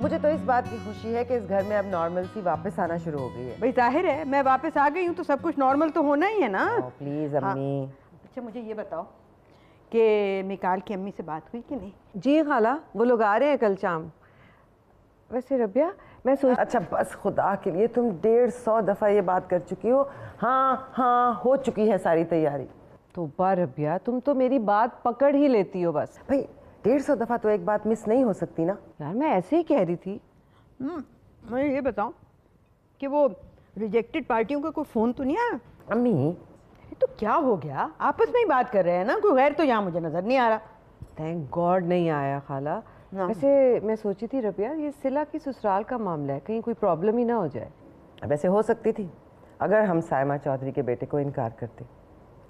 मुझे तो इस बात की खुशी है कि इस घर में अब नॉर्मल सी वापस आना शुरू हो गई है। भाई ज़ाहिर है मैं वापस आ गई हूँ तो सब कुछ नॉर्मल तो होना ही है ना? प्लीज़ हाँ। अम्मी। अच्छा मुझे ये बताओ कि मिकाल की अम्मी से बात हुई कि नहीं? जी खाला वो लोग आ रहे हैं कल शाम। वैसे रबिया मैं सोच अच्छा बस खुदा के लिए तुम डेढ़ सौ दफ़ा ये बात कर चुकी हो। हाँ हाँ हो चुकी है सारी तैयारी। तो बा रबिया तुम तो मेरी बात पकड़ ही लेती हो बस। भाई डेढ़ सौ दफ़ा तो एक बात मिस नहीं हो सकती ना? यार मैं ऐसे ही कह रही थी। हम्म, मुझे ये बताओ कि वो रिजेक्टेड पार्टियों का कोई फ़ोन तो नहीं आया? अम्मी। ये तो क्या हो गया? आपस में ही बात कर रहे हैं ना? कोई गैर तो यहाँ मुझे नज़र नहीं आ रहा। थैंक गॉड नहीं आया खाला। वैसे मैं सोची थी रबिया ये सिला की ससुराल का मामला है कहीं कोई प्रॉब्लम ही ना हो जाए। वैसे हो सकती थी अगर हम सायमा चौधरी के बेटे को इनकार करते।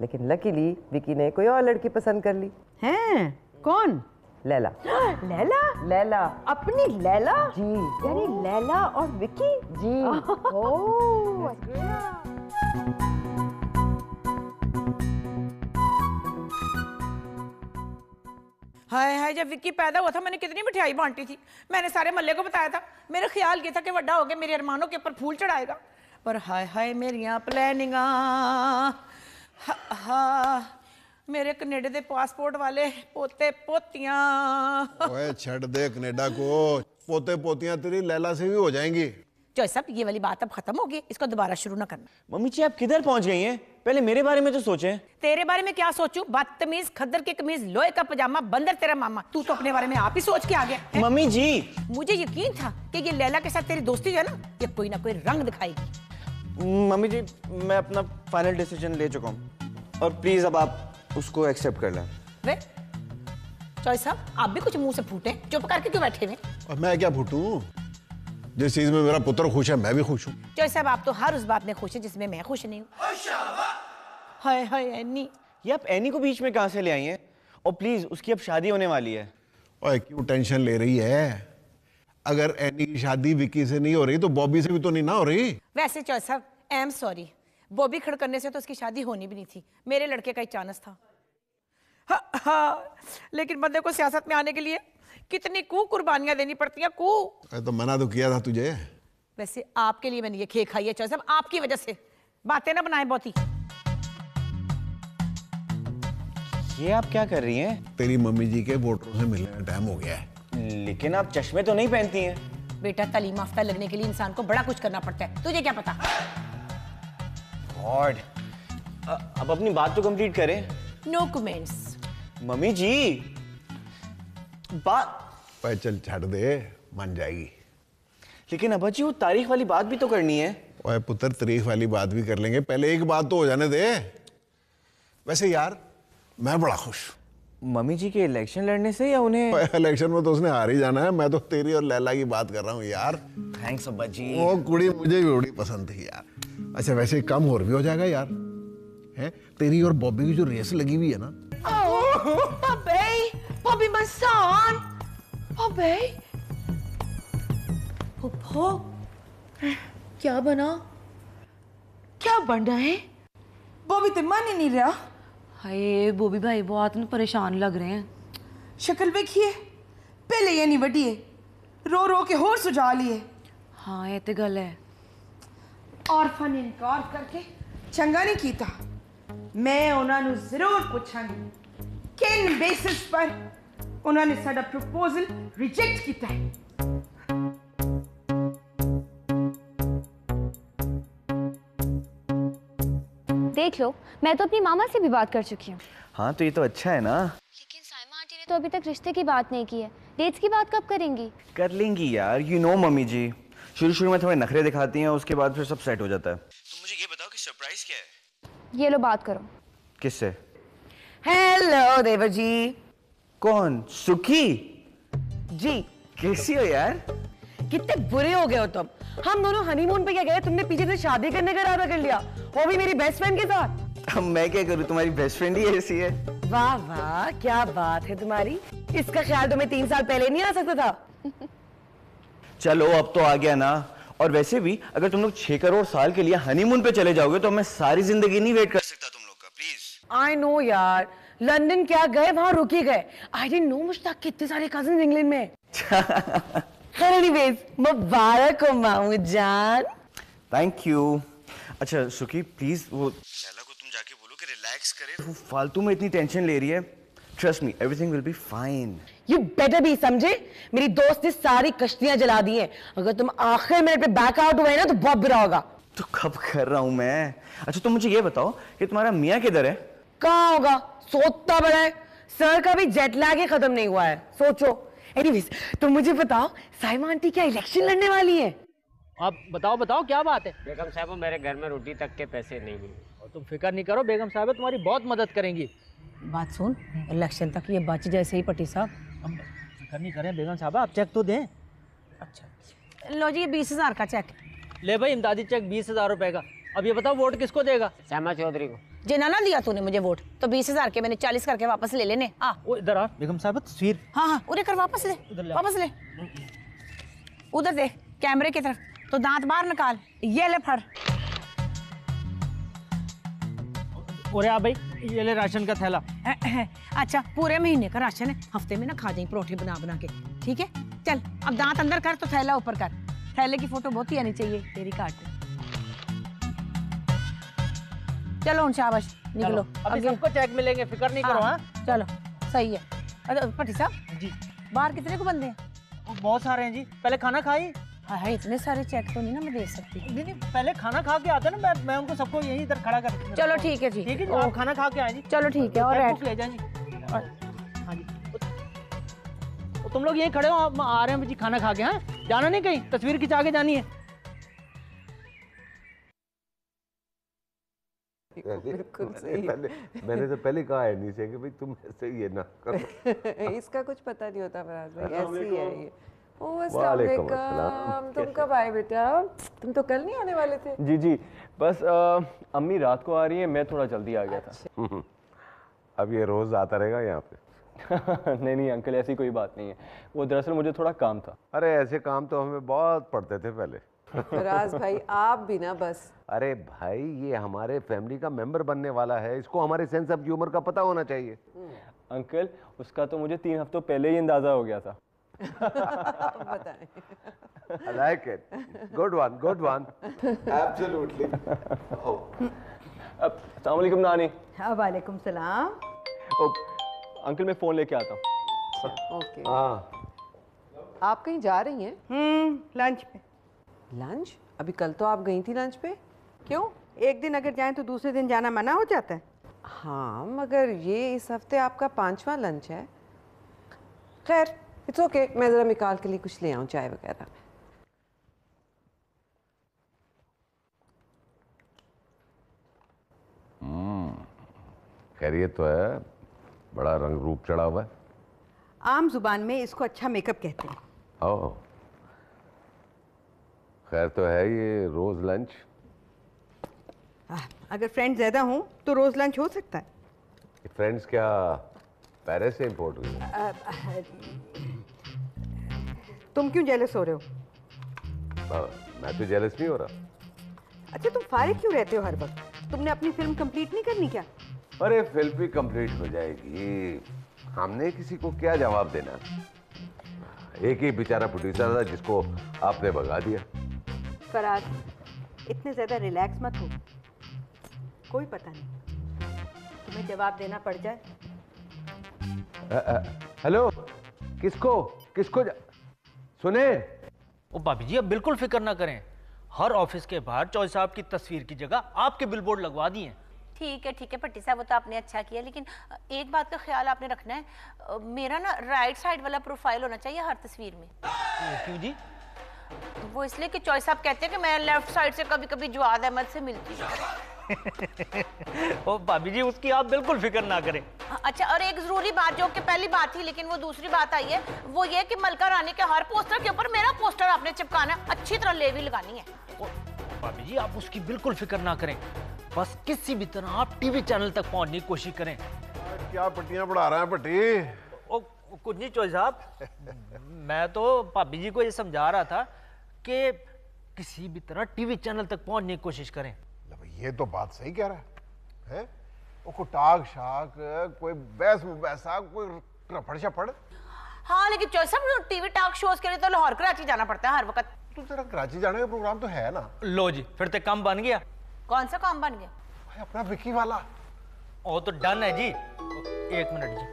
लेकिन लकीली विकी ने कोई और लड़की पसंद कर ली। हैं? कौन? लैला। लैला? लैला। अपनी लैला? जी। यानी लैला और विकी? जी। अच्छा हाय हाय जब विक्की पैदा हुआ था मैंने कितनी मिठाई बांटी थी। मैंने सारे मल्ले को बताया था। मेरा ख्याल ये था कि बड़ा हो गया मेरे अरमानों के ऊपर फूल चढ़ाएगा। पर हाय हाय मेरियाँ प्लानिंगा। हा, हा। मेरे कनेडे ਦੇ ਪਾਸਪੋਰਟ ਵਾਲੇ ਪੋਤੇ ਪੋਤੀਆਂ ओए छड़ दे कनेडा को पोते पोतियां तेरी लैला से भी हो जाएंगी जो सब ये वाली बात अब खत्म हो गई इसको दोबारा शुरू ना करना मम्मी जी आप किधर पहुंच गई हैं पहले मेरे बारे में तो सोचें तेरे बारे में क्या सोचूं बदतमीज खद्दर की कमीज लोहे का पजामा बंदर तेरा मामा तू तो अपने बारे में आप ही सोच के आ गया हैं? मम्मी जी मुझे यकीन था कि ये लैला के साथ तेरी दोस्ती जो है ना ये कोई ना कोई रंग दिखाएगी मम्मी जी मैं अपना फाइनल डिसीजन ले चुका हूँ और प्लीज अब आप उसको एक्सेप्ट कर लें। वे चौधरी साहब आप भी कुछ मुँह से फूटे। चुप करके क्यों बैठे हुए? और मैं क्या फूटूं? जिस चीज़ में मेरा पुत्र खुश है मैं भी खुश हूँ। चौधरी साहब आप तो हर उस बात में खुश है जिसमें मैं खुश नहीं हूँ। Hi hi Annie. ये आप एनी को बीच में कहाँ से ले आई हैं? और प्लीज़ उसकी अब शादी होने वाली है। ओए क्यों टेंशन ले रही है? अगर एनी की शादी विकी से नहीं हो रही तो बॉबी से भी तो नहीं ना हो रही। वैसे चौधरी साहब आई एम सॉरी बॉबी खड़ करने से तो उसकी शादी होनी भी नहीं थी। मेरे लड़के का ही चानस था। हाँ, हाँ, लेकिन बंदे को सियासत में आने के लिए कितनी कू कुर्बानियाँ देनी पड़ती हैं कू। तो मना तो किया था तुझे। वैसे आपके लिए मैंने ये खेल खाई है चौधरी साहब आपकी वजह से। बातें ना बनाए बहुत ही। ये आप क्या कर रही हैं? तेरी मम्मी जी के वोटरों से मिलने का टाइम हो गया है। लेकिन आप चश्मे तो नहीं पहनती हैं। बेटा तालीम याफ्ता लगने के लिए इंसान को बड़ा कुछ करना पड़ता है। तुझे क्या पता? गॉड अब अपनी बात तो कंप्लीट करें। नो कमेंट्स मम्मी जी बात चल छड़ दे मान जाएगी। लेकिन अब्बा जी वो तारीख वाली बात भी तो करनी है। ओए पुत्र तारीख वाली बात भी कर लेंगे। पहले एक बात तो हो जाने दे। वैसे यार मैं बड़ा खुश मम्मी जी के इलेक्शन लड़ने से या उन्हें इलेक्शन में तो उसने हार ही जाना है। मैं तो तेरी और लैला की बात कर रहा हूँ यार। थैंक्स अब्बा जी वो कुड़ी मुझे भी बड़ी पसंद थी यार। अच्छा वैसे एक काम और भी हो जाएगा यार। है? तेरी और बॉबी की जो रेस लगी हुई है ना। son! Bobby! क्या बना? क्या बन रहा है? बॉबी तो मान ही नहीं रहा। हाय बोबी भाई बहुत ना परेशान लग रहे हैं। शक्ल देखिए पहले ये नहीं वड्डी रो रो के होर सुझा लिए हाँ ये तो गल है। ਔਰਫਾਂ ਨੇ ਇਨਕਾਰ ਕਰਕੇ ਚੰਗਾ ਨਹੀਂ ਕੀਤਾ ਮੈਂ ਉਹਨਾਂ ਨੂੰ ਜ਼ਰੂਰ ਪੁੱਛਾਂਗੀ ਕਿਨ ਬੇਸਿਸ ਪਰ ਉਹਨਾਂ ਨੇ ਸਾਡਾ ਪ੍ਰਪੋਜ਼ਲ ਰਿਜੈਕਟ ਕੀਤਾ ਹੈ देख लो मैं तो अपनी मामा से भी बात कर चुकी हूँ हाँ तो ये तो अच्छा है ना लेकिन साइमा आंटी ने तो अभी तक रिश्ते की बात नहीं की है डेट्स की बात कब करेंगी कर लेंगी यार यू नो मम्मी जी शुरू शुरू में थोड़े नखरे दिखाती हैं उसके बाद फिर सब सेट हो जाता है। तो मुझे ये बताओ कि सरप्राइज़ क्या है? ये लो बात करो। किससे? हेलो देवर जी कौन? सुखी? जी। कैसी हो यार? कितने बुरे हो गए हो तुम। हम दोनों हनीमून पे क्या गए? तुमने पीछे से शादी करने का इरादा कर लिया। वो भी मेरी बेस्ट फ्रेंड के साथ। अब मैं क्या करूँ? तुम्हारी बेस्ट फ्रेंड ही ऐसी है। वाह वाह क्या बात है तुम्हारी। इसका ख्याल तुम्हें तीन साल पहले नहीं आ सकता था? चलो अब तो आ गया ना। और वैसे भी अगर तुम लोग छह करोड़ साल के लिए हनीमून पे चले जाओगे तो मैं सारी ज़िंदगी नहीं वेट कर सकता तुम लोग का प्लीज़ आई नो यार। लंदन क्या गए वहाँ रुक गए। आई डेंट नो मुझ तक कितने सारे कजिन इंग्लैंड में। खैर एनीवेज मुबारक हो मामू जान। थैंक यू अच्छा सुखी प्लीज़ वो शैला को तुम जाके बोलो कि रिलैक्स करे। वो फालतू में इतनी टेंशन ले रही है। Trust me everything will be fine you better भी समझे? मेरी दोस्त ने सारी कश्तियाँ जला दी हैं। अगर तुम आखिर मिनट पे बैक आउट हुए ना तो बहुत बुरा होगा। तो कब कर रहा हूँ मैं? अच्छा तुम मुझे ये बताओ कि तुम्हारा मियाँ किधर है? कहाँ होगा? सोता बड़ा है। सर का भी जेट लैग ही खत्म नहीं हुआ है। सोचो। एनीवेज तुम मुझे बताओ साइमा आंटी क्या इलेक्शन लड़ने वाली है? आप बताओ बताओ क्या बात है? बेगम साहब मेरे घर में रोटी तक के पैसे नहीं हैं। और तुम फ़िक्र नहीं करो बेगम साहब तुम्हारी बहुत मदद करेंगी। बात सुन इलेक्शन तक ये बच जैसे ही पटी साहब। हम फ़िक्र नहीं करें बेगम साहब आप चेक तो दें। अच्छा। लो जी ये बीस हज़ार का चेक ले भाई इमदादी चेक बीस हज़ार रुपए का। अब ये बताओ वोट किसको देगा? श्यामा चौधरी को। जिना ना दिया तूने मुझे वोट तो बीस हज़ार के मैंने चालीस करके वापस ले लेने। आ। वो इधर आ बेगम साहब तस्वीर। हाँ हाँ उधर कर वापस ले उधर ले। वापस ले। उधर देख कैमरे की तरफ़। तो दांत बाहर निकाल ये ले फर और आ भाई ये ले राशन का थैला। अच्छा पूरे महीने का राशन है। हफ़्ते में ना खा जाए परोठे बना बना के। ठीक है? चल अब दांत अंदर कर तो थैला ऊपर कर। थैले की फ़ोटो बहुत ही आनी चाहिए तेरी काट चलो उन शाबाश निकलो। अभी सबको चेक मिलेंगे फ़िक्र नहीं करो हाँ चलो सही है। अरे भट्टी साहब? जी। बाहर कितने को बंदे हैं? बहुत सारे हैं जी। पहले खाना खाई? हाँ हाँ इतने सारे चेक तो नहीं ना मैं दे सकती। नहीं नहीं पहले खाना खा के आते ना मैं मैं उनको सबको यहीं इधर खड़ा कर चलो ठीक है जी। ठीक है आप खाना खा के आए जी। चलो ठीक है और ले जाए जी। हाँ जी। वो- वो तुम लोग यहीं खड़े हो आप आ रहे हैं जी खाना खा के हाँ? जाना नहीं कहीं? तस्वीर खिंचा के जानी है। बिल्कुल मैंने तो पहले कहा है नहीं से कि भाई तुम ऐसे ये ना। करो इसका कुछ पता नहीं होता फराज भाई ऐसी है ये। ओ वालेकुम अस्सलाम अस्सलाम। तुम कब आए बेटा तुम तो कल नहीं आने वाले थे। जी जी। बस अ, अम्मी रात को आ रही है मैं थोड़ा जल्दी आ गया था। अब ये रोज आता रहेगा यहाँ पे? नहीं नहीं अंकल ऐसी कोई बात नहीं है। वो दरअसल मुझे थोड़ा काम था। अरे ऐसे काम तो हमें बहुत पड़ते थे पहले। फराज भाई आप भी ना बस। अरे भाई ये हमारे फैमिली का मेंबर बनने वाला है। इसको हमारे सेंस ऑफ़ ह्यूमर का पता होना चाहिए। अंकल उसका तो मुझे तीन हफ्तों पहले ही अंदाज़ा हो गया था। बताएँ। I like it. Good one, good one. Absolutely. अब अस्सलाम वालेकुम नानी। हाँ वालेकुम सलाम। ओ, अंकल मैं फ़ोन लेके आता हूँ। ओके। हाँ। आप कहीं जा रही हैं? हम्म लंच पे। लंच? अभी कल तो आप गई थी लंच पे। क्यों? एक दिन अगर जाएँ तो दूसरे दिन जाना मना हो जाता है। हाँ मगर ये इस हफ़्ते आपका पांचवा लंच है। खैर इट्स ओके मैं ज़रा मिकाल के लिए कुछ ले आऊँ चाय वगैरह। खैरियत तो है बड़ा रंग रूप चढ़ा हुआ है। आम ज़ुबान में इसको अच्छा मेकअप कहते हैं। ओह खैर तो है ये रोज लंच। आह, अगर फ्रेंड ज़्यादा हों तो रोज़ लंच हो सकता है। फ्रेंड्स क्या पेरिस से इंपोर्ट हुई तुम क्यों जेलस हो रहे हो? हाँ, मैं तो जेलस नहीं हो रहा। अच्छा तुम फारिग क्यों रहते हो हर वक्त? तुमने अपनी फ़िल्म कंप्लीट नहीं करनी क्या? अरे फ़िल्म भी कंप्लीट हो जाएगी। हमने किसी को क्या जवाब देना? एक ही बेचारा प्रोड्यूसर था जिसको आपने भगा दिया। फराज इतने ज़्यादा रिलैक्स मत हो। कोई पता नहीं। तुम्हें जवाब देना पड़ जाए। हेलो किसको? किसको जा... सुने? ओ भाभी जी अब बिल्कुल फ़िक्र ना करें। हर ऑफ़िस के बाहर चौधरी साहब की तस्वीर की जगह आपके बिलबोर्ड लगवा दिए ठीक है ठीक है भट्टी साहब वो तो आपने अच्छा किया लेकिन एक बात का ख्याल आपने रखना है। मेरा ना राइट साइड वाला प्रोफ़ाइल होना चाहिए हर तस्वीर में। क्यों जी? वो इसलिए कि चॉइस साहब कहते हैं कि मैं लेफ़्ट साइड से कभी कभी जवाद अहमद से मिलती हूँ। ओ भाभी जी उसकी आप बिल्कुल फ़िक्र ना करें। अच्छा और एक ज़रूरी बात जो कि पहली बात थी लेकिन वो दूसरी बात आई है वो ये कि मलका रानी के हर पोस्टर के ऊपर मेरा पोस्टर आपने चिपकाना अच्छी तरह लेवी लगानी है। भाभी जी आप उसकी बिल्कुल फ़िक्र ना करें। बस किसी भी तरह आप टीवी चैनल तक पहुँचने की कोशिश करें। क्या पट्टियाँ पढ़ा रहे है पट्टी? ओ कुछ नहीं चौधरी साहब मैं तो भाभी जी को ये समझा रहा था कि किसी भी तरह टीवी चैनल तक पहुँचने की कोशिश करें। ये तो बात सही कह रहा है हैं? वो कोई टाक शाक कोई बहस बैसा कोई रफड़ शफड़। हाँ लेकिन सब टीवी टॉक शोज़ के लिए तो लाहौर कराची जाना पड़ता है हर वक्त। तो तेरा कराची जाने का प्रोग्राम तो है ना? लो जी फिर तो काम बन गया। कौन सा काम बन गया? भाई अपना विकी वाला। वो तो डन है जी। एक मिनट जी।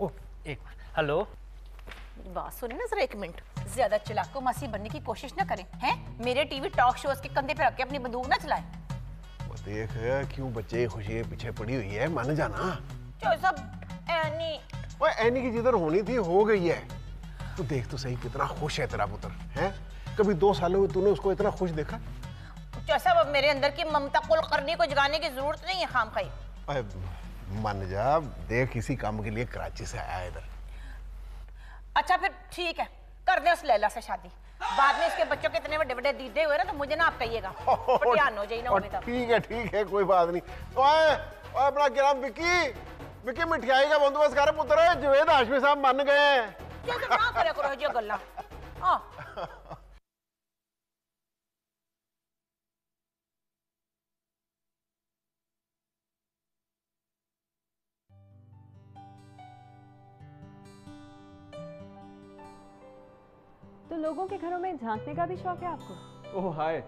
ओ एक मिनट। हेलो। बात सुनिए ना जरा एक मिनट। ज़्यादा चलाको मासी बनने की कोशिश ना करें हैं? मेरे टीवी टॉक शोज़ के कंधे पे रख के अपनी बंदूक ना चलाएँ। वो देख क्यों बच्चे खुशी के पीछे पड़ी हुई है? मान जाना। चल सब एनी ओए एनी की जिधर होनी थी हो गई है। तू देख तो सही कितना खुश है तेरा पुत्र है? कभी दो सालों में तूने उसको इतना खुश देखा? सब अब मेरे अंदर की ममता कुल करने को जगाने की ज़रूरत नहीं है खाम खाई। मान जा देख किसी काम के लिए कराची से आया इधर। अच्छा फिर ठीक है। कर दे उस लैला से शादी। बाद में इसके बच्चों के इतने बड़े बड़े दीदे हुए ना तो मुझे ना आप कहिएगा। ध्यान हो जाए ना ठीक है ठीक है कोई बात नहीं। ओए अपना क्या नाम विकी। विकी मिठाई का बंदोबस्त कर पुत्र। जवेद हाशमी साहब मन गए। हैं तो ना करे करो जो गल्ला? लोगों के घरों में झांकने का भी शौक है आपको? ओह हाय।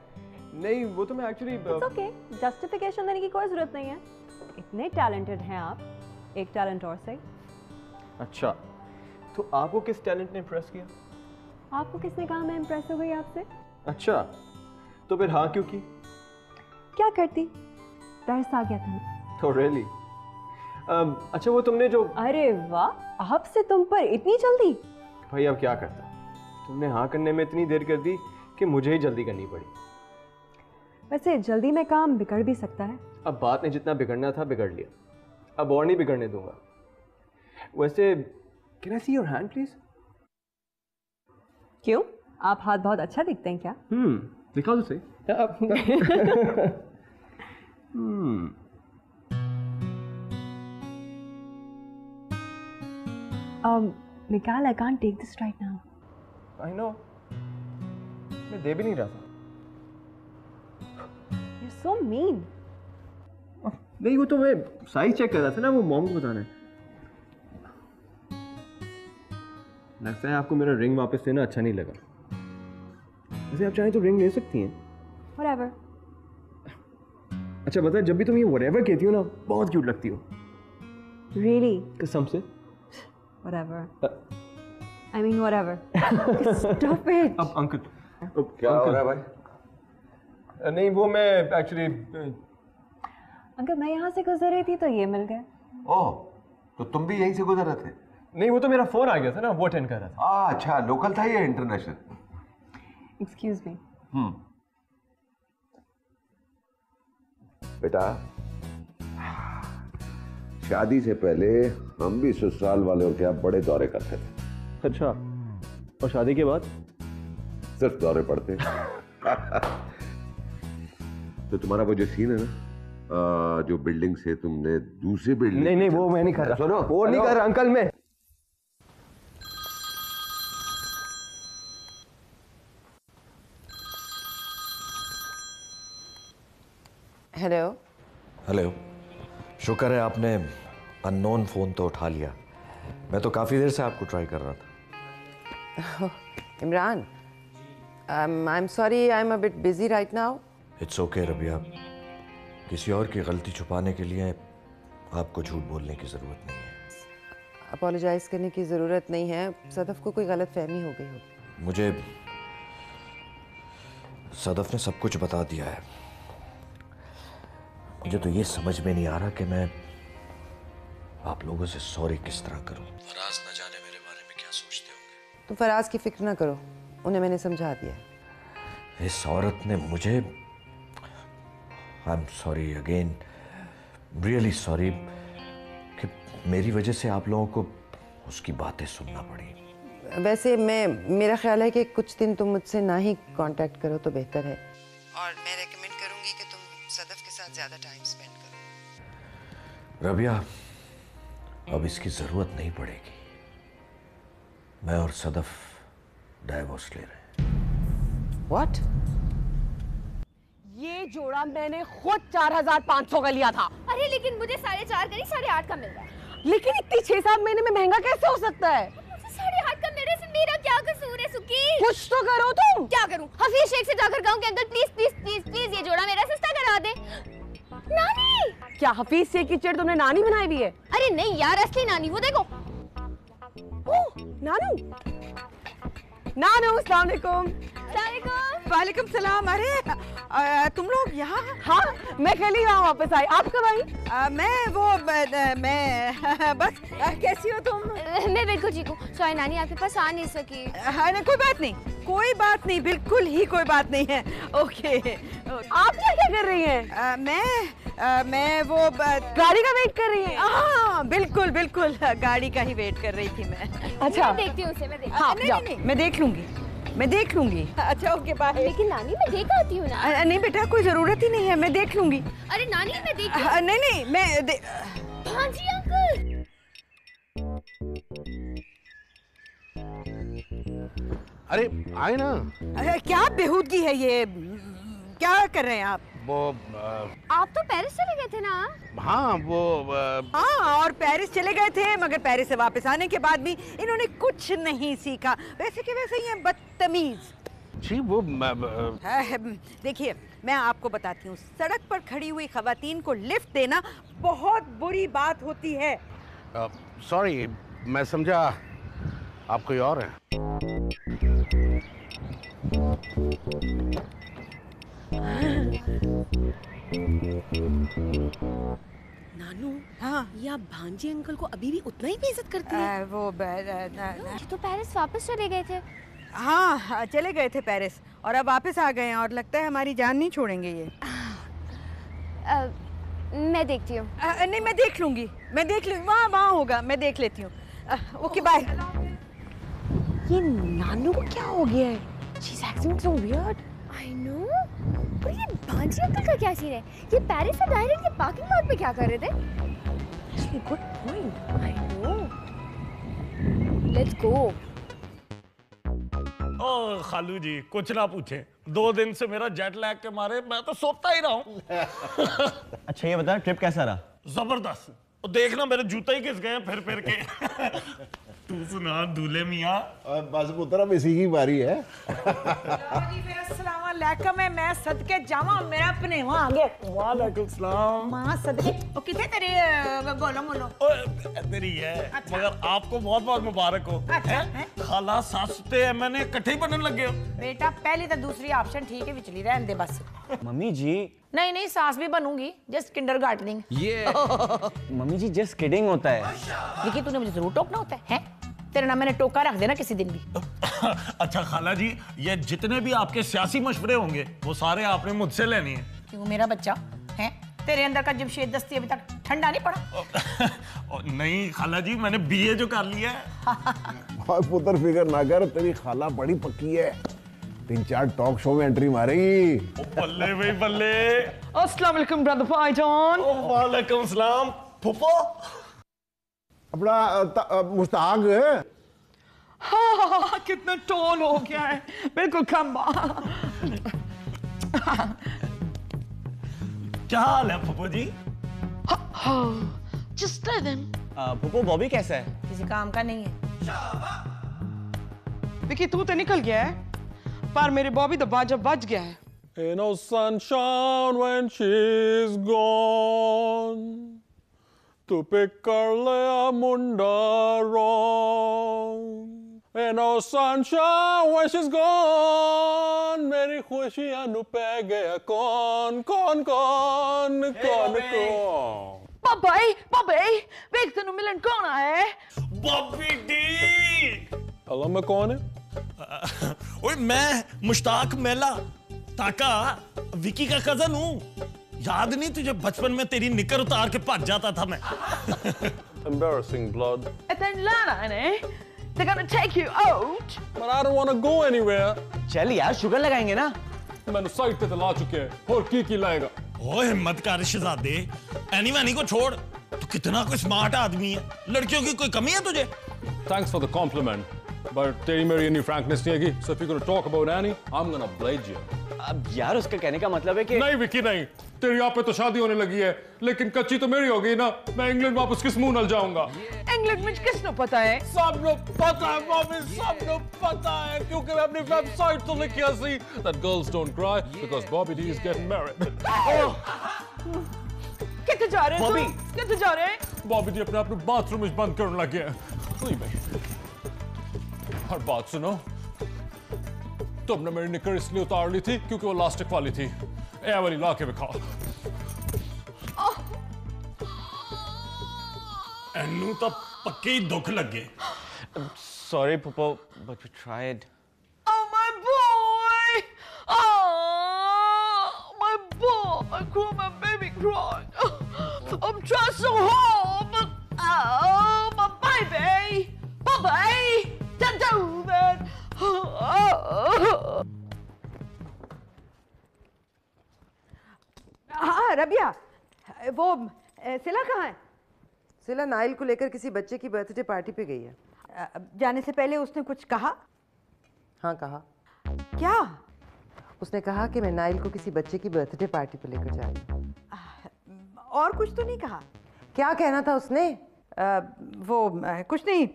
नहीं वो तो मैं एक्चुअली इट्स ओके जस्टिफिकेशन देने की कोई ज़रूरत नहीं है। इतने टैलेंटेड हैं आप। एक टैलेंट और सही अच्छा। तो आपको किस टैलेंट ने इम्प्रेस किया? आपको किसने कहा मैं इम्प्रेस हो गई आपसे? अच्छा। तो फिर हाँ क्यों की? क्या करती? तरस आ गया था। तो रियली अच्छा वो तुमने जो अरे वाह! अब से तुम पर इतनी जल्दी? भाई अब क्या करता? तुमने हाँ करने में इतनी देर कर दी कि मुझे ही जल्दी करनी पड़ी। वैसे जल्दी में काम बिगड़ भी सकता है। अब बात ने जितना बिगड़ना था बिगड़ लिया। अब और नहीं बिगड़ने दूँगा। वैसे can I see your hand please क्यों? आप हाथ बहुत अच्छा दिखते हैं क्या? हम्म दिखा दो सही। हम्म um, Mikal, I can't take this right now. I know मैं दे भी नहीं रहा था You're so mean. नहीं वो तो मैं साइज़ चेक कर रहा था ना वो मॉम को बताना है लगता है आपको मेरा रिंग वापस देना अच्छा नहीं लगा वैसे आप चाहें तो रिंग ले सकती हैं Whatever. अच्छा बता जब भी तुम ये whatever कहती हो ना बहुत क्यूट लगती हो Really? कसम से Whatever. अ, I mean, whatever. Stop it. अब अंकल क्या हो रहा है भाई नहीं वो मैं एक्चुअली अंकल मैं यहाँ से गुजर रही थी तो ये मिल गए। ओह तो तुम भी यहीं से गुजर रहे थे? नहीं वो तो मेरा फ़ोन आ गया था ना वो अटेंड कर रहा था। आ, अच्छा लोकल था या इंटरनेशनल एक्सक्यूज मी हम्म। बेटा शादी से पहले हम भी ससुराल वालों के यहाँ बड़े दौरे करते थे। अच्छा। और शादी के बाद? सिर्फ़ दौरे पड़ते तो तुम्हारा वो जो सीन है ना आ, जो बिल्डिंग से तुमने दूसरी बिल्डिंग नहीं नहीं वो मैं नहीं कर रहा। सुनो। वो नहीं कर रहा अंकल मैं। हेलो हेलो शुक्र है आपने अननोन फ़ोन तो उठा लिया। मैं तो काफ़ी देर से आपको ट्राई कर रहा था। Imran I am sorry I am a bit busy right now it's okay Rabia किसी और की गलती छुपाने के लिए आपको झूठ बोलने की ज़रूरत नहीं है। अपोलोजाइज करने की ज़रूरत नहीं है। सदफ को कोई गलत फहमी हो गई होगी। मुझे सदफ ने सब कुछ बता दिया है। मुझे तो ये समझ में नहीं आ रहा कि मैं आप लोगों से सॉरी किस तरह करूँ। फराज न जाने तुम फराज की फ़िक्र ना करो। उन्हें मैंने समझा दिया इस औरत ने मुझे I am sorry again really sorry कि मेरी वजह से आप लोगों को उसकी बातें सुनना पड़ी। वैसे मैं मेरा ख्याल है कि कुछ दिन तुम मुझसे ना ही कांटेक्ट करो तो बेहतर है। और मैं रेकमेंड करूँगी कि तुम सदफ के साथ ज़्यादा टाइम स्पेंड करो। रबिया अब इसकी ज़रूरत नहीं पड़ेगी। मैं और सदफ डाइवोर्स ले रहे हैं। व्हाट ये जोड़ा मैंने खुद चार हज़ार पाँच सौ का लिया था। अरे लेकिन मुझे साढ़े चार का नहीं साढ़े आठ का मिल रहा है। लेकिन इतनी छह सात महीने में महँगा कैसे हो सकता है? साढ़े आठ का मेरे से मेरा क्या कसूर है सुकी कुछ तो करो तुम। क्या करूँ? हफीज शेख से जाकर कहूँ कि uncle please please please please ये जोड़ा मेरा सस्ता करा दे। नानी! क्या हफीज शेख की चिड़ तुमने नानी बनाई हुई है? अरे नहीं यार असली नानी वो देखो ओ, नानू नानू अस्सलाम वालेकुम सलाम। अरे तुम लोग यहाँ? हाँ मैं कल ही यहाँ वापस आई। आप कब आई? मैं वो ब- मैं बस अ, कैसी हो तुम? मैं बिल्कुल ठीक हूँ। सॉरी नानी आपके पास आ नहीं सकी हाँ कोई बात नहीं। कोई बात नहीं बिल्कुल ही कोई बात नहीं है। ओके। आप क्या क्या कर रही हैं? मैं अ, मैं वो गाड़ी का वेट कर रही हैं? हाँ बिल्कुल बिल्कुल। गाड़ी का ही वेट कर रही थी मैं। अच्छा। मैं देखती हूँ उसे मैं देखती हाँ, नहीं, नहीं, नहीं, मैं देख लूँगी। मैं देख लूँगी। अच्छा ओके बाय लेकिन नानी मैं देख आती हूँ ना। नहीं बेटा कोई ज़रूरत ही नहीं है मैं देख लूँगी। अरे नानी मैं देखती अ, नहीं नहीं मैं दे... हाँ जी अंकल। अरे आए ना। अरे क्या बेहूदगी है ये? क्या कर रहे हैं आप? वो अ, आप तो पेरिस चले गए थे ना? हाँ वो हाँ और पेरिस चले गए थे मगर पेरिस से वापस आने के बाद भी इन्होंने कुछ नहीं सीखा। वैसे के वैसे ही हैं बदतमीज। जी वो देखिए मैं आपको बताती हूँ सड़क पर खड़ी हुई खवातीन को लिफ्ट देना बहुत बुरी बात होती है। सॉरी मैं समझा आप कोई और हैं? नानू हाँ। ये आप भांजी अंकल को अभी भी उतना ही बेइज्जत करती है? वो न- ये तो पेरिस वापस चले गए थे। हाँ हाँ, चले गए थे पेरिस और अब वापस आ गए हैं और लगता है हमारी जान नहीं छोड़ेंगे ये। अ, मैं देखती हूँ। नहीं मैं देख लूँगी मैं देख लूँगी वहाँ वहाँ होगा मैं देख लेती हूँ। ओके बाय ये नानू को क्या हो गया है? She is acting so weird I पर ये भांजी अंकल का क्या सीन है? ये पेरिस से डायरेक्ट ये पार्किंग लॉट पे क्या कर रहे थे? Good point I know let's go ओ खालू जी कुछ ना पूछे। दो दिन से मेरा जेट लैग के मारे मैं तो सोता ही रहा हूँ। अच्छा ये बता ट्रिप कैसा रहा? ज़बरदस्त। और देखना मेरे जूते ही घिस गए हैं फिर फिर के। तू सुना दूल्हे मियाँ। बस पुत्र अब इसी की बारी है। जी फिर अस्सलाम वालेकुम है मैं सदके जावा मेरा पनेवा आ गया वालेकुम सलाम। माँ सदके ओ किथे तेरी अ, गोलो मोलो? तेरी है मगर आपको बहुत बहुत मुबारक हो। अच्छा, हैं? खाला सस ते मैंने इकट्ठे ही बनने लगे बेटा पहली तो दूसरी ऑप्शन ठीक है विचली रहने दे बस। मम्मी जी। नहीं नहीं सास भी बनूँगी जस्ट किंडर गार्डनिंग ये मम्मी जी जस्ट किडिंग होता है। विकी तूने मुझे ज़रूर टोकना होता है हैं? तेरे नाम मैंने टोका रख देना किसी दिन भी। अच्छा खाला जी ये जितने भी आपके सियासी मशवरे होंगे वो सारे आपने मुझसे लेने हैं। क्यों मेरा बच्चा? है? तेरे अंदर का जमशेद दस्ती अभी तक ठंडा नहीं पड़ा? और नहीं खाला जी मैंने बीए जो कर लिया है। और पुत्र फ़िक्र ना कर तेरी खाला बड़ी पक्की है। तीन चार टॉक शो में एंट्री मारेगी। बल्ले भाई बल्ले। अस्सलाम वालेकुम ब्रदर भाईजान। वालेकुम सलाम। फुफो। अपना मुश्ताक हाँ। कितना टॉल हो गया है। बिल्कुल खम्बा क्या हाल है फुफो जी? जस्ट देम पुप्पो बॉबी कैसा है? किसी काम का नहीं है। विकी तू तो निकल गया है पर मेरे बॉबी तो बाजा बज गया है। Ain't no sunshine when she's gone to pick her Lea Munda wrong. Ain't no sunshine when she's gone. मेरी खुशियाँ नु पै गया कौन कौन कौन कौन कौन बाबाई बाबाई वेख तेनू मिलन कौन आया है बॉबी डी हेलो मैं कौन है ओए मैं मुश्ताक मेला ताका विकी का कज़न हूँ याद नहीं तुझे बचपन में तेरी निकर उतार के भज जाता था मैं? Embarrassing blood. And then Lana, innit? They're gonna take you out. But I don't want to go anywhere. चल यार शुगर लगाएँगे ना? मैंने साइड पे तो ला चुके हैं। और की की लाएगा? ओए हिम्मत कर शहजादे। एनी वैनी को छोड़। तू कितना कोई स्मार्ट आदमी है। लड़कियों की कोई कमी है तुझे? Thanks for the compliment But तेरी मेरी इतनी frankness नहीं आएगी. So if you're gonna talk about Annie, I'm gonna blade you. अब यार उसका कहने का मतलब है कि नहीं विकी नहीं। तेरी यहाँ पे तो शादी होने लगी है लेकिन कच्ची तो मेरी हो गई ना। मैं इंग्लैंड वापस किस मुँह नल जाऊँगा? इंग्लैंड में किसने पता है? सब लोग पता है मम्मी सब लोग पता है क्योंकि मैं अपनी वेबसाइट तो लिखी सी that girls don't cry because Bobby D is getting married. कितने जा रहे हैं बॉबी। तुम? कितने जा रहे हैं? बॉबी दी अपने आप को बाथरूम में बंद करने लगे हैं। ओए भाई। हर बात सुनो तुमने मेरी निकर इसलिए उतार ली थी क्योंकि वो लास्टिक वाली थी ए वाली ला के दिखा एनू तो पक्के ही दुख लगे sorry papa but we tried Oh my boy! Oh my boy! I call my baby crying. I'm trying so hard, but oh my baby, Bobby, Don't do that. हाँ रबिया वो सिला कहाँ है? सिला नाइल को लेकर किसी बच्चे की बर्थडे पार्टी पे गई है। जाने से पहले उसने कुछ कहा? हाँ कहा। क्या? उसने कहा कि मैं नाइल को किसी बच्चे की बर्थडे पार्टी पे लेकर जा रही और कुछ तो नहीं कहा। क्या कहना था उसने? अ, वो अ, कुछ नहीं।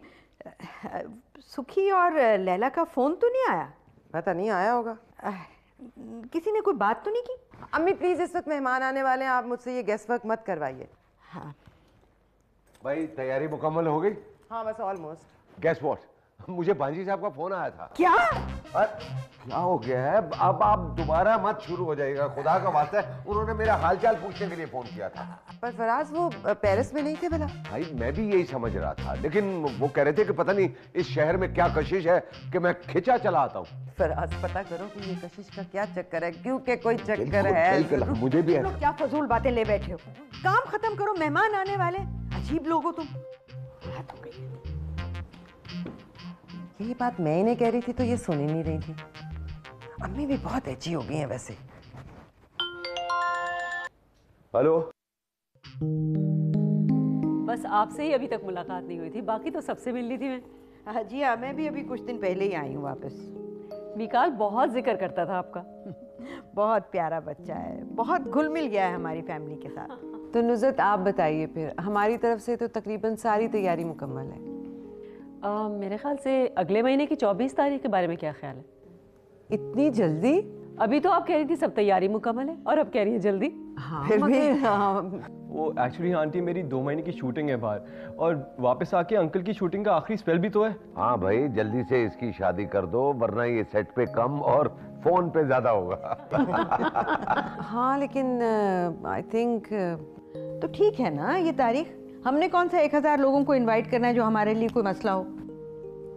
सुखी और लैला का फ़ोन तो नहीं आया? पता नहीं आया होगा। किसी ने कोई बात तो नहीं की? अम्मी प्लीज़ इस वक्त मेहमान आने वाले हैं। आप मुझसे ये गेस्ट वर्क मत करवाइए। हाँ। भाई तैयारी मुकम्मल हो गई? हाँ बस ऑलमोस्ट गेस्ट वॉट मुझे भांजी साहब का फ़ोन आया था। क्या? अरे क्या हो गया है? अब आप दोबारा मत शुरू हो जाएगा खुदा का वास्ता है। उन्होंने मेरा हालचाल पूछने के लिए फ़ोन किया था। पर फराज वो पेरिस में नहीं थे भला? भाई मैं भी यही समझ रहा था लेकिन वो कह रहे थे कि पता नहीं इस शहर में क्या कशिश है कि मैं खिंचा चला आता हूँ। फराज पता करो कि ये कशिश का क्या चक्कर है क्योंकि कोई चक्कर है? मुझे भी क्या फजूल बातें ले बैठे हो? काम खत्म करो मेहमान आने वाले अजीब लोग हो तुम। रात हो गई। यही बात मैं इन्हें कह रही थी तो ये सुन ही नहीं रही थी। अम्मी भी बहुत अच्छी हो गई हैं वैसे। हेलो? बस आपसे ही अभी तक मुलाकात नहीं हुई थी बाकी तो सबसे मिल ली थी मैं। हाँ जी हाँ मैं भी अभी कुछ दिन पहले ही आई हूँ वापस। विकाल बहुत ज़िक्र करता था आपका। बहुत प्यारा बच्चा है बहुत घुल मिल गया है हमारी फैमिली के साथ। तो नुजरत आप बताइए फिर हमारी तरफ़ से तो तकरीबन सारी तैयारी मुकम्मल है। आ, मेरे ख्याल से अगले महीने की 24 तारीख के बारे में क्या ख्याल है? इतनी जल्दी? अभी तो आप कह रही थी सब तैयारी मुकम्मल है और अब कह रही है जल्दी। हाँ फिर भी? वो एक्चुअली आंटी मेरी दो महीने की शूटिंग है बाहर और वापस आके अंकल की शूटिंग का आखिरी स्पेल भी तो है। हाँ भाई जल्दी से इसकी शादी कर दो वरना ये सेट पे कम और फ़ोन पे ज़्यादा होगा। हाँ लेकिन आई थिंक तो ठीक है ना ये तारीख? हमने कौन सा एक हज़ार लोगों को इनवाइट करना है जो हमारे लिए कोई मसला हो?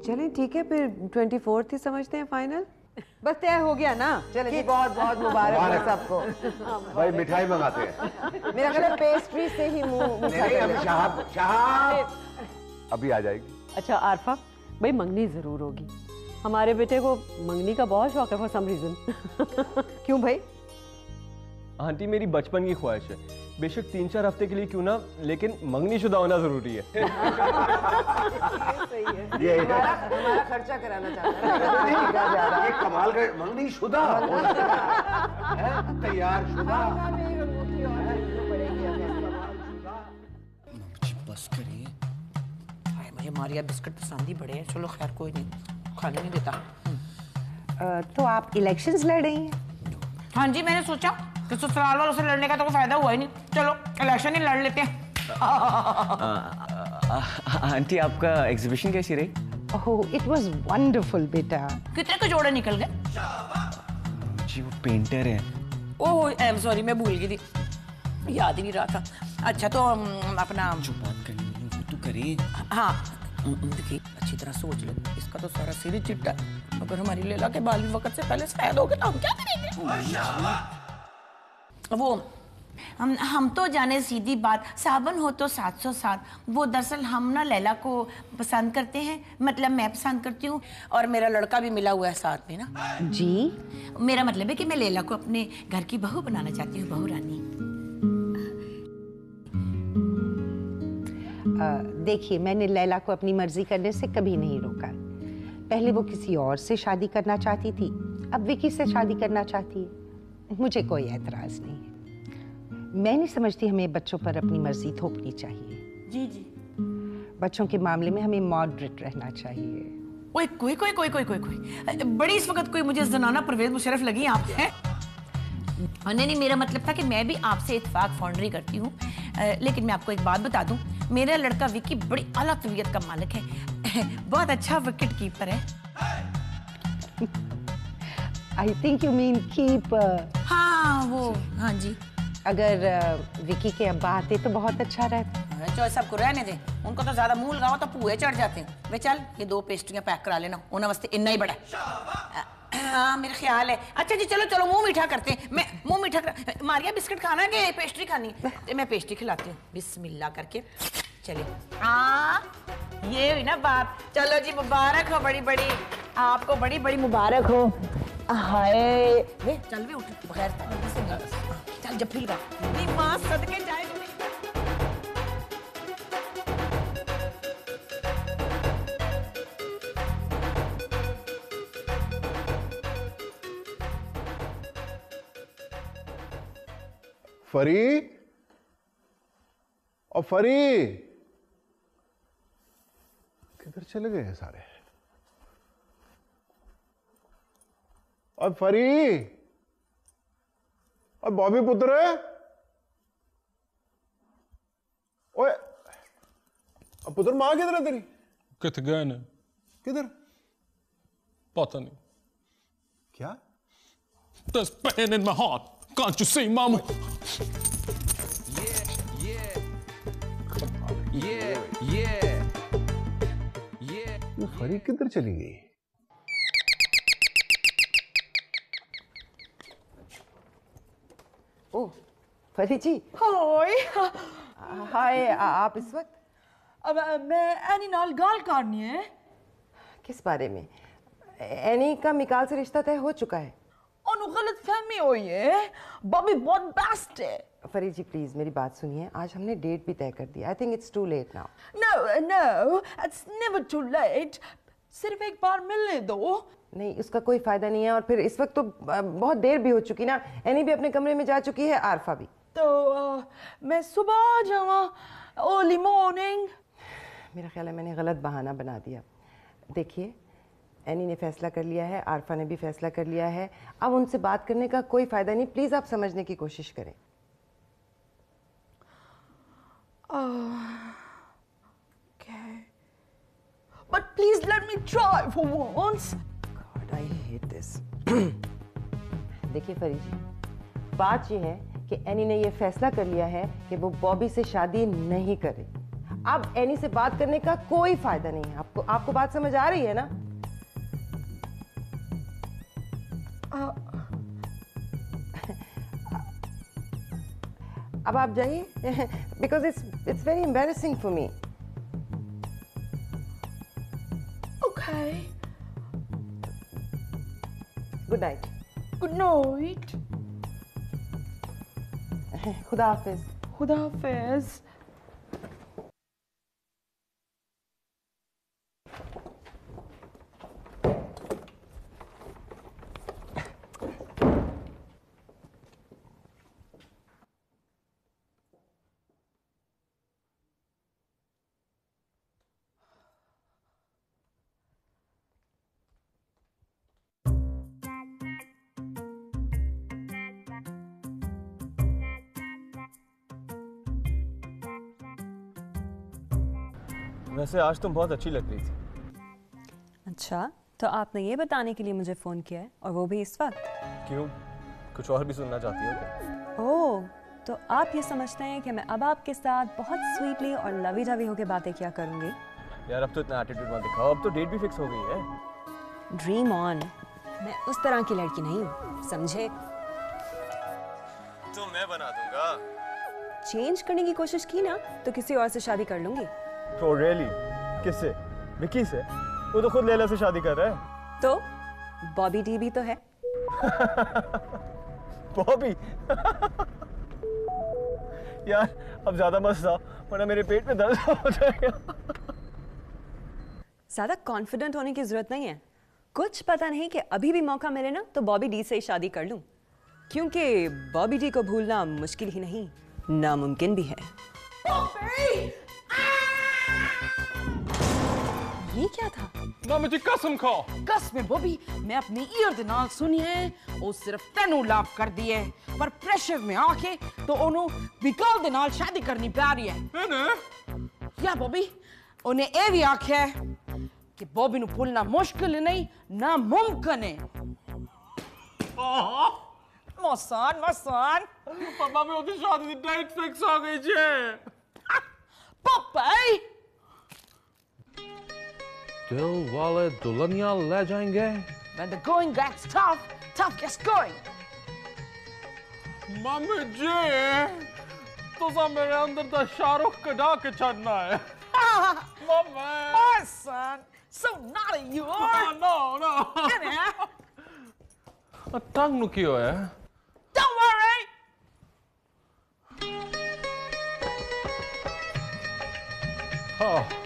चलें ठीक है फिर ट्वेंटी फोर्थ ही समझते हैं फाइनल बस तय हो गया ना? चले जी बहुत बहुत मुबारक हो सबको। भाई मिठाई मंगाते हैं। मेरा ख्याल पेस्ट्री से ही मुँह। शाहब शाहब। अभी आ जाएगी। अच्छा आरफा भाई मंगनी ज़रूर होगी। हमारे बेटे को मंगनी का बहुत शौक है फॉर सम रीज़न क्यों भाई? आंटी मेरी बचपन की ख्वाहिश है। बेशक तीन चार हफ़्ते के लिए क्यों ना लेकिन मंगनी शुदा होना ज़रूरी है। ये हमारा हमारा खर्चा कराना चाहता है। ये कमाल का मंगनी शुदा तैयार शुदा। बस करिए हाय मुझे मारिया बिस्किट पसंद ही बड़े हैं। चलो खैर कोई नहीं। खाने नहीं देता। तो आप इलेक्शंस लड़ रही हैं? हाँ जी मैंने सोचा। कि ससुराल वालों से लड़ने का तो कोई फ़ायदा हुआ ही नहीं। चलो इलेक्शन ही लड़ लेते हैं। आंटी आपका एग्जीबिशन कैसी रही? ओह इट वाज वंडरफुल बेटा। कितने के जोड़े निकल गए? जी वो पेंटर है। ओह आई एम सॉरी मैं भूल गई थी। याद ही नहीं रहा था। अच्छा तो अपना जो बात करनी है वो तो करिए हाँ देखिए अच्छी तरह सोच लो। इसका तो सारा सिर ही चिट्टा। अगर हमारी लेला के बाल भी वक्त से पहले शायद हो गए तो हम क्या करेंगे? वो हम हम तो जाने सीधी बात सावन हो तो सात सौ सात। वो दरअसल हम ना लैला को पसंद करते हैं मतलब मैं पसंद करती हूँ। और मेरा लड़का भी मिला हुआ है साथ में ना। जी। मेरा मतलब है कि मैं लैला को अपने घर की बहू बनाना चाहती हूँ बहू रानी। देखिए मैंने लैला को अपनी मर्ज़ी करने से कभी नहीं रोका। पहले वो किसी और से शादी करना चाहती थी अब विकी से शादी करना चाहती है। मुझे कोई एतराज़ नहीं है। मैं नहीं समझती हमें बच्चों पर अपनी मर्ज़ी थोपनी चाहिए। जी जी। बच्चों के मामले में हमें मॉडरेट रहना चाहिए। ओए कोई कोई कोई कोई कोई कोई। बड़ी इस वक्त कोई मुझे जनाना परवेज मुशरफ लगी आप हैं? हाँ, नहीं नहीं मेरा मतलब था कि मैं भी आपसे इतफाक फाउंड्री करती हूँ। लेकिन मैं आपको एक बात बता दूँ। मेरा लड़का विकी बड़ी अलग तबीयत का मालिक है। बहुत अच्छा विकेट कीपर है। I think you mean keep हाँ वो हाँ जी। अगर विकी के अब्बा आते तो बहुत अच्छा रहता चलो सबको रहने दे। उनको तो ज़्यादा मुँह लगाओ तो पूए चढ़ जाते हैं। वे चल ये दो पेस्ट्रियाँ पैक करा लेना। उन्हें वास्ते इतना ही बड़ा। है। मेरा ख्याल है। अच्छा जी चलो चलो मुँह मीठा करते हैं। मैं मुँह मीठा कर मारिया बिस्किट खाना है कि पेस्ट्री खानी? तो मैं पेस्ट्री खिलाती हूँ। बिस्मिल्लाह करके। चलिए। हाँ? ये हुई ना बात। चलो जी मुबारक हो बड़ी बड़ी। आपको बड़ी बड़ी मुबारक हो। हाय। वे चल भी उठ। बगैर नहीं। चल जब फिर नहीं माँ सदके जाए फरी? और फरी? चले गए हैं सारे। और फरी? और बॉबी पुत्र? ओए अब पुत्र माँ किधर है तेरी? कितने गए ने? किधर? पता नहीं। क्या? There's pain in my heart. Can't you see, Mama? ये फरी किधर चली गई? ओह फरी जी। हाय। हाय आप इस वक्त? अब मैं एनी नाल गाल करनी है। किस बारे में? एनी का मिकाल से रिश्ता तय हो चुका है। ओनु गलत फहमी हुई है। बॉबी बहुत बेस्ट है। फरी जी प्लीज़ मेरी बात सुनिए। आज हमने डेट भी तय कर दिया। I think it's too late now no no it's never too late सिर्फ़ एक बार मिलने दो। नहीं उसका कोई फ़ायदा नहीं है और फिर इस वक्त तो बहुत देर भी हो चुकी ना। एनी भी अपने कमरे में जा चुकी है आरफा भी। तो अ, मैं सुबह आ जावा अर्ली मॉर्निंग मेरा ख्याल है मैंने गलत बहाना बना दिया। देखिए एनी ने फैसला कर लिया है आरफा ने भी फैसला कर लिया है। अब उनसे बात करने का कोई फ़ायदा नहीं। प्लीज़ आप समझने की कोशिश करें। Okay. But please let me try for once. God, I hate this. देखिए फरी जी बात ये है कि एनी ने ये फैसला कर लिया है कि वो बॉबी से शादी नहीं करे अब एनी से बात करने का कोई फ़ायदा नहीं है। आपको आपको बात समझ आ रही है ना? अब आप जाइए because it's it's very embarrassing for me okay. Good night good night. खुदा हाफिज खुदा हाफिज वैसे आज तुम बहुत अच्छी लग रही थी। अच्छा तो आपने ये बताने के लिए मुझे फ़ोन किया है और वो भी इस वक्त? क्यों? कुछ और भी सुनना चाहती हो क्या? ओह तो आप ये समझते हैं कि मैं अब आपके साथ बहुत स्वीटली और लवी डवी होकर बातें किया करूँगी? यार अब तो इतना एटीट्यूड मत दिखाओ। अब तो डेट भी फिक्स हो गई है। ड्रीम ऑन मैं उस तरह की लड़की नहीं हूँ समझे? तो मैं बना दूँगा। चेंज करने की कोशिश की ना तो किसी और से शादी कर लूँगी। तो रियली किससे? विकी से? वो तो खुद लैला से शादी कर रहा है। तो बॉबी डी भी तो है। बॉबी यार अब ज़्यादा मत जाओ वरना मेरे पेट में दर्द हो जाएगा। ज़्यादा कॉन्फिडेंट होने की ज़रूरत नहीं है। कुछ पता नहीं कि अभी भी मौका मिले ना तो बॉबी डी से ही शादी कर लूँ। क्योंकि बॉबी डी को भूलना मुश्किल ही नहीं नामुमकिन भी है। ये क्या था? ना मुझे कसम खाओ। कसम बॉबी मैं अपने ईयर ईर्द नाल सुनी है वो सिर्फ़ तेनू लाभ कर दी है पर प्रेशर में आके तो ओनो विकल दे नाल शादी करनी प्यारी है। मैंने या बॉबी उन्हें ये भी आख्या है कि बॉबी नु भूलना मुश्किल नहीं ना मुमकिन है। मसान मसान। पापा मामी ओदी शादी की डेट फिक्स हो गई छे पापा दिल वाले दुल्हनिया ले जाएँगे When the going gets tough, tough gets going. Mummy जी तुसा मेरे अंदर दा शाहरुख कढ़ा के छड़ना है Mama. Oh, son. So naughty you are. Oh, no, no. Come here. टंग नु की होया Don't worry. Oh.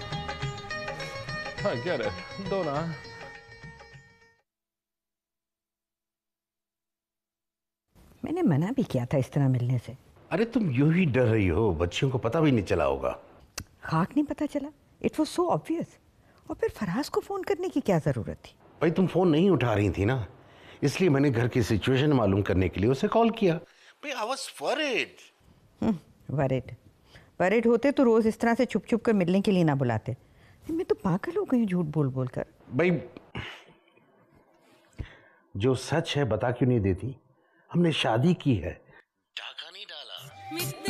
I get it. Don't I? मैंने मना भी किया था इस तरह मिलने से। अरे तुम यूँ ही डर रही हो बच्चियों को पता भी नहीं चला होगा। खाक नहीं पता चला? इट वॉज़ सो ऑब्वियस और फिर फराज को फ़ोन करने की क्या ज़रूरत थी? भाई तुम फ़ोन नहीं उठा रही थी ना? इसलिए मैंने घर की सिचुएशन मालूम करने के लिए उसे कॉल किया। भाई I was worried worried worried होते तो रोज इस तरह से छुप छुप कर मिलने के लिए ना बुलाते। मैं तो पागल हो गई हूँ झूठ बोल बोल कर। भाई जो सच है बता क्यों नहीं देती? हमने शादी की है। मिट्टी